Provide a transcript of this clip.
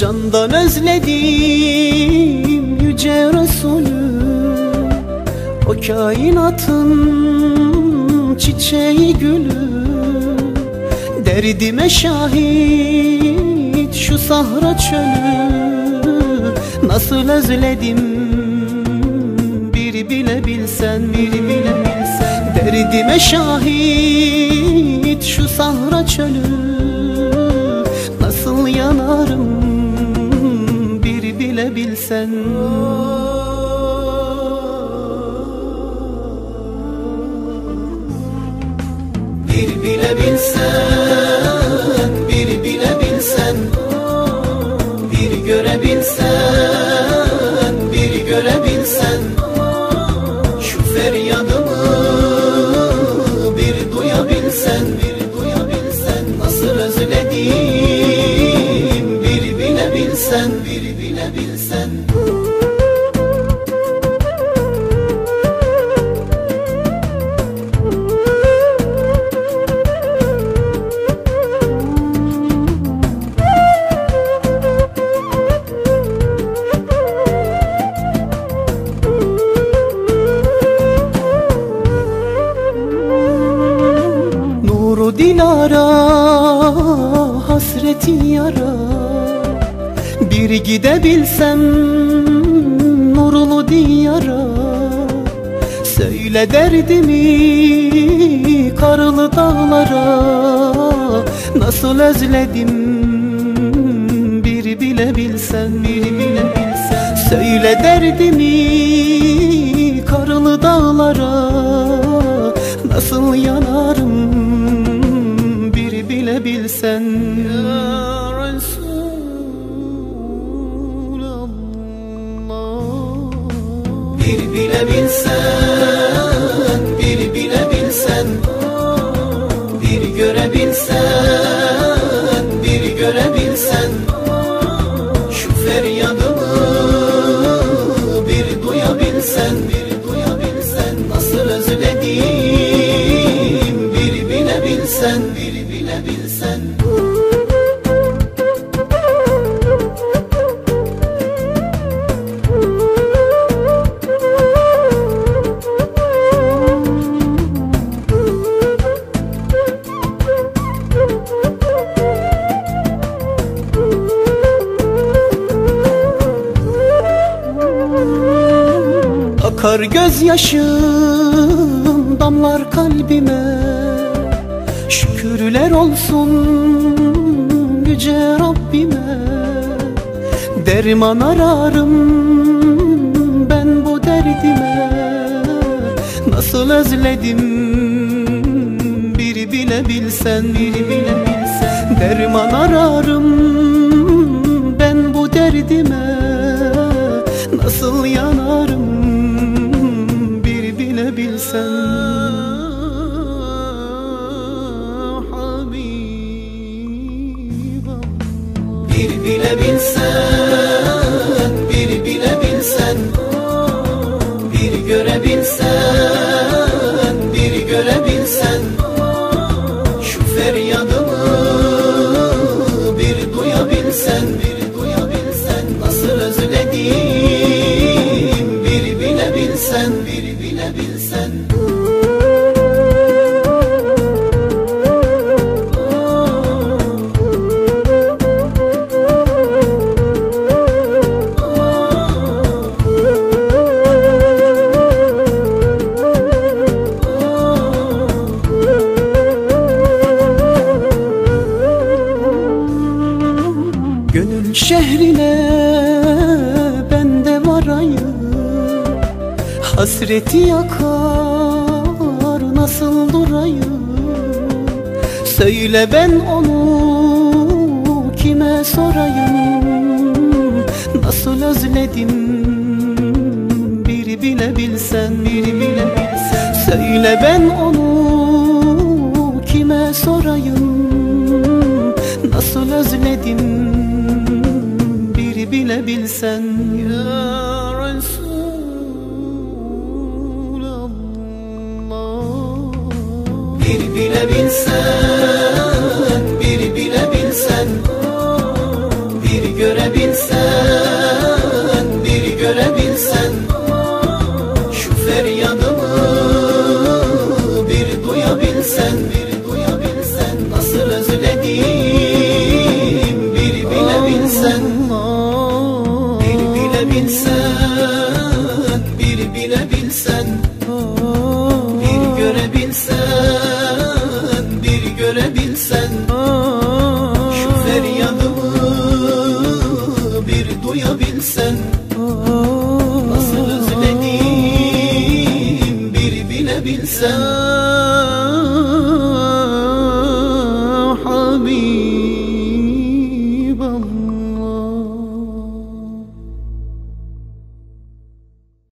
Candan özledim yüce Resulü O kainatın çiçeği gülü. Derdime şahit şu sahra çölü Nasıl özledim bir bile bilsen bir bile bilsen. Derdime şahit şu sahra çölü bilsen Bir bile bilsen, bir bile bilsen Bir görebilsen, Bir gidebilsem nurlu diyara Söyle derdimi karlı dağlara. Nasıl özledim bir bile bilsen bir bile bilsen Söyle derdimi karlı dağlara. Nasıl yanarım bir bile Bir bile bilsen, bir bile bilsen Bir görebilsen, bir görebilsen Şu feryadımı bir duyabilsen, bir duyabilsen Nasıl özledim bir bile bilsen, bir bile Akar gözyaşım damlar kalbime. Şükürler olsun yüce Rabbime. Derman ararım ben bu derdime. Nasıl özledim bir bile bilsen bir bile bilsen. Derman ararım ben bu derdime Bir Şehrine bende varayım Hasreti yakar nasıl durayım Söyle ben onu kime sorayım? Nasıl özledim? Bir bile bilsen bir bile bilsen. Söyle ben onu bilsen Ya Resulallah. Bir bile bilsen, sen Nasıl özledim bir bilebilsen Habibim